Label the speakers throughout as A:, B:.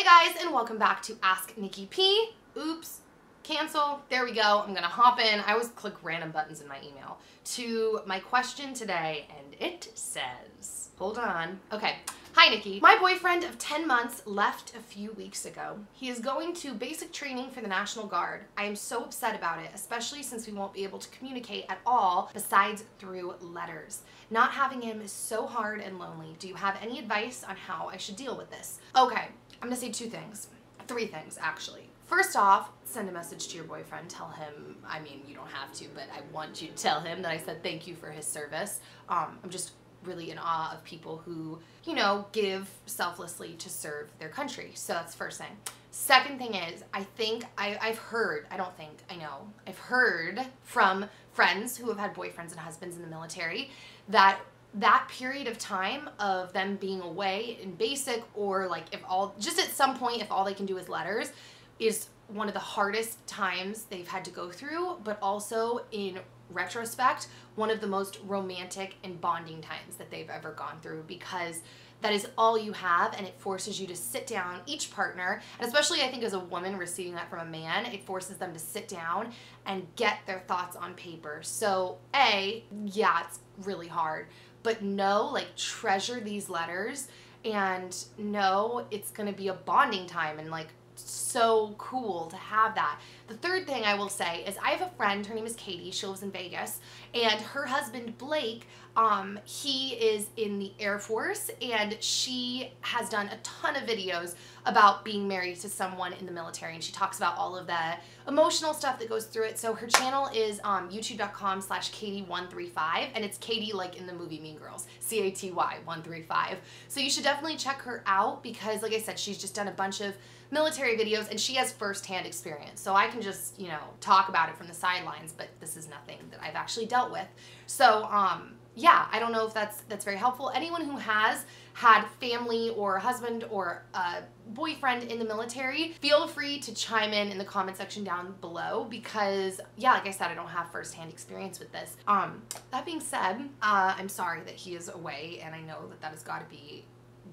A: Hey guys, and welcome back to Ask Nikki P. Oops, cancel. There we go. I'm gonna hop in. I always click random buttons in my email to my question today, and it says, hold on. Okay. Hi, Nikki. My boyfriend of 10 months left a few weeks ago. He is going to basic training for the National Guard. I am so upset about it, especially since we won't be able to communicate at all besides through letters. Not having him is so hard and lonely. Do you have any advice on how I should deal with this? Okay, I'm gonna say two things. Three things, actually. First off, send a message to your boyfriend. Tell him, I mean, you don't have to, but I want you to tell him that I said thank you for his service. Um, I'm just really in awe of people who, you know, give selflessly to serve their country. So that's first thing. Second thing is, I think I, I've heard, I don't think, I know, I've heard from friends who have had boyfriends and husbands in the military that that period of time of them being away in basic or like if all just at some point if all they can do is letters is one of the hardest times they've had to go through but also in retrospect, one of the most romantic and bonding times that they've ever gone through because that is all you have and it forces you to sit down each partner and especially i think as a woman receiving that from a man it forces them to sit down and get their thoughts on paper. So a yeah it's really hard but no like treasure these letters and know it's going to be a bonding time and like so cool to have that. The third thing I will say is I have a friend, her name is Caty, she lives in Vegas, and her husband Blake, um, he is in the Air Force and she has done a ton of videos about being married to someone in the military and she talks about all of the emotional stuff that goes through it. So her channel is um, youtube.com slash Caty135 and it's Caty like in the movie Mean Girls, C-A-T-Y 135. So you should definitely check her out because like I said, she's just done a bunch of military videos and she has firsthand experience. So I can just, you know, talk about it from the sidelines, but this is nothing that I've actually dealt with. So, um, yeah, I don't know if that's that's very helpful. Anyone who has had family or husband or a boyfriend in the military, feel free to chime in in the comment section down below because, yeah, like I said, I don't have firsthand experience with this. Um, that being said, uh, I'm sorry that he is away, and I know that that has got to be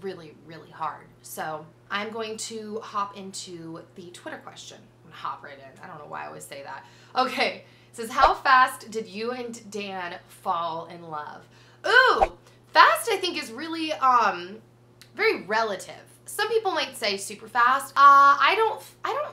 A: really, really hard. So I'm going to hop into the Twitter question. Hop right in. I don't know why I always say that. Okay, it says, how fast did you and Dan fall in love? Ooh, fast I think is really um very relative. Some people might say super fast. Uh, I don't, I don't,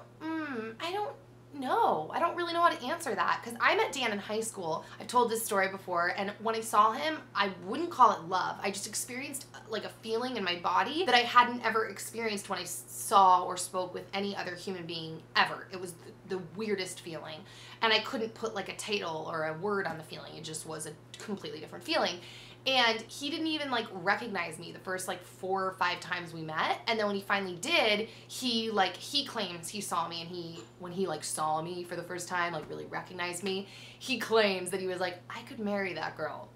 A: no, I don't really know how to answer that because I met Dan in high school. I've told this story before, and when I saw him, I wouldn't call it love. I just experienced uh, like a feeling in my body that I hadn't ever experienced when I saw or spoke with any other human being ever. It was the weirdest feeling, and I couldn't put like a title or a word on the feeling. It just was a completely different feeling and he didn't even like recognize me the first like four or five times we met. And then when he finally did he like he claims he saw me and he when he like saw me for the first time like really recognized me he claims that he was like i could marry that girl.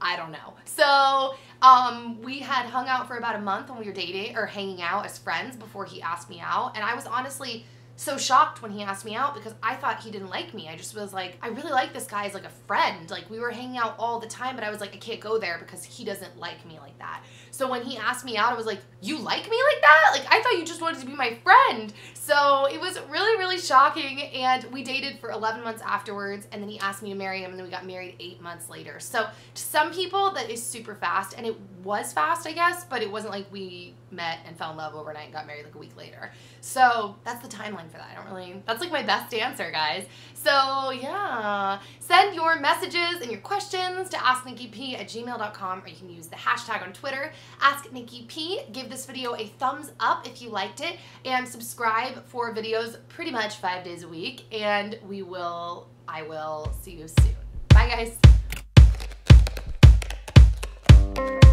A: I don't know. So um we had hung out for about a month when we were dating or hanging out as friends before he asked me out. And i was honestly so shocked when he asked me out because I thought he didn't like me. I just was like, I really like this guy as like a friend. Like we were hanging out all the time, but I was like, I can't go there because he doesn't like me like that. So when he asked me out, I was like, you like me like that? Like I thought you just wanted to be my friend. So it was really, really shocking. And we dated for 11 months afterwards. And then he asked me to marry him and then we got married eight months later. So to some people that is super fast and it was fast, I guess, but it wasn't like we met and fell in love overnight and got married like a week later. So that's the timeline for that. I don't really, that's like my best answer, guys. So yeah, send your messages and your questions to asknikkiP at gmail.com or you can use the hashtag on Twitter, asknikkiP. Give this video a thumbs up if you liked it and subscribe for videos pretty much five days a week. And we will, I will see you soon. Bye guys.